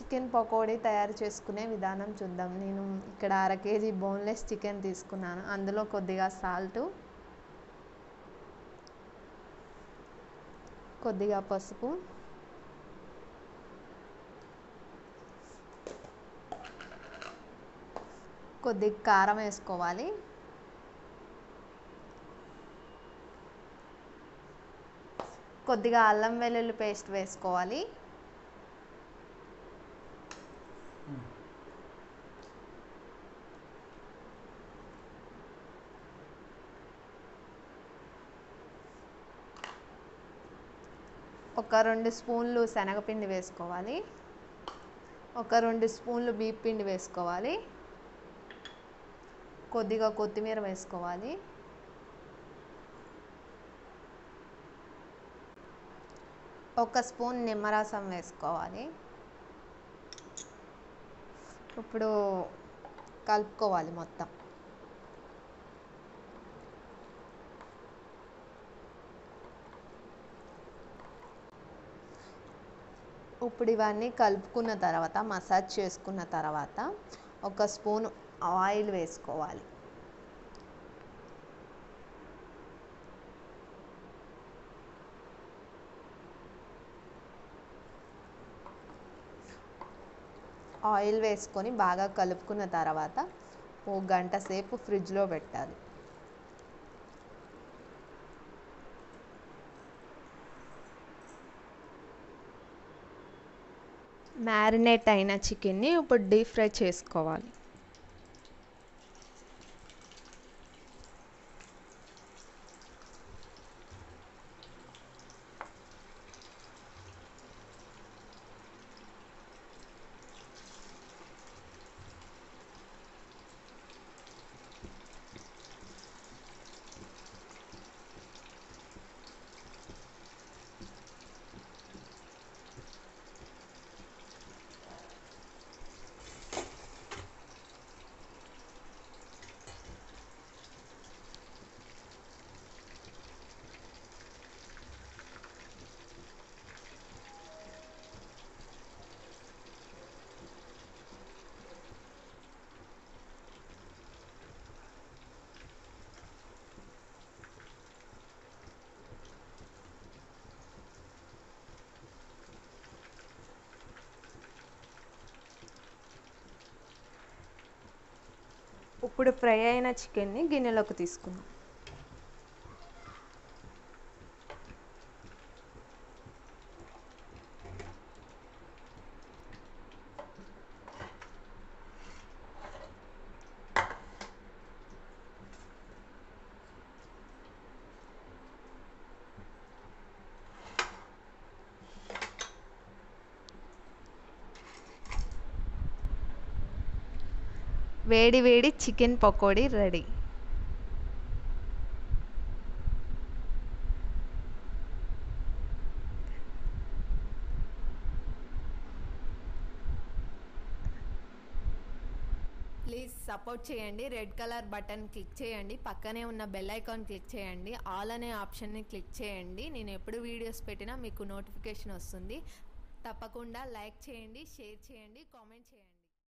Chicken pakodi తయారు చేసుకునే విధానం చూద్దాం. నేను ఇక్కడ అర కేజీ బోన్లెస్ చికెన్ తీసుకున్నాను. అందులో కొద్దిగా సాల్టు కొద్దిగా పసుపు కొద్దిగా కారం వేసుకోవాలి. కొద్దిగా అల్లం వెల్లుల్లి పేస్ట్ వేసుకోవాలి. ఒక రెండు స్పూన్లు శనగపిండి వేసుకోవాలి. ఒక రెండు స్పూన్లు బియ్య పిండి వేసుకోవాలి. కొద్దిగా కొత్తిమీర వేసుకోవాలి. ఒక స్పూన్ నిమ్మరసం వేసుకోవాలి. ఇప్పుడు కలుపుకోవాలి మొత్తం. ఇప్పుడు ఇవన్నీ కలుపుకున్న తర్వాత మసాజ్ చేసుకున్న తర్వాత ఒక స్పూన్ ఆయిల్ వేసుకోవాలి. ఆయిల్ వేసుకొని బాగా కలుపుకున్న తర్వాత ఓ గంట సేపు ఫ్రిడ్జ్లో పెట్టాలి. మ్యారినేట్ అయిన చికెన్ని ఇప్పుడు డీప్ ఫ్రై చేసుకోవాలి. ఇప్పుడు ఫ్రై అయిన చికెన్ని గిన్నెలోకి తీసుకుందాం. వేడి వేడి chicken pakodi ready. Please support చేయండి. రెడ్ కలర్ బటన్ క్లిక్ చేయండి. పక్కనే ఉన్న బెల్ ఐకాన్ క్లిక్ చేయండి. ఆల్ అనే ఆప్షన్ని క్లిక్ చేయండి. నేను ఎప్పుడు వీడియోస్ పెట్టినా మీకు నోటిఫికేషన్ వస్తుంది. తప్పకుండా లైక్ చేయండి షేర్ చేయండి కామెంట్ చేయండి.